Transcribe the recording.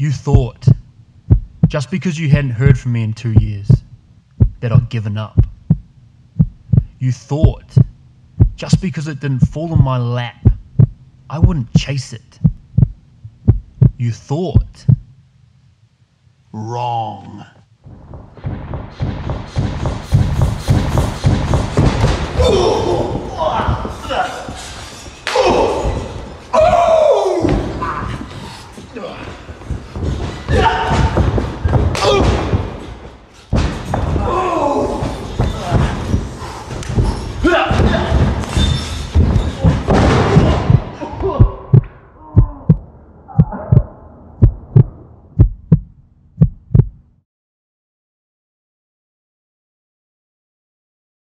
You thought, just because you hadn't heard from me in two years, that I'd given up. You thought, just because it didn't fall in my lap, I wouldn't chase it. You thought. Wrong. Yeah.